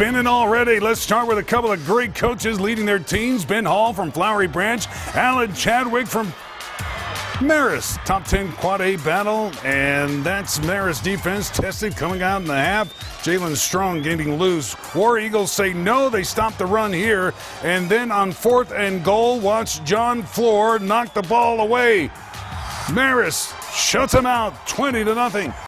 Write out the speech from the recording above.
spinning already. Let's start with a couple of great coaches leading their teams. Ben Hall from Flowery Branch, Alan Chadwick from Marist, top 10 quad A battle, and that's Marist defense tested coming out in the half. Jalen Strong getting loose. War Eagles say no, they stop the run here. And then on fourth and goal, watch John Floor knock the ball away. Marist shuts him out 20 to nothing.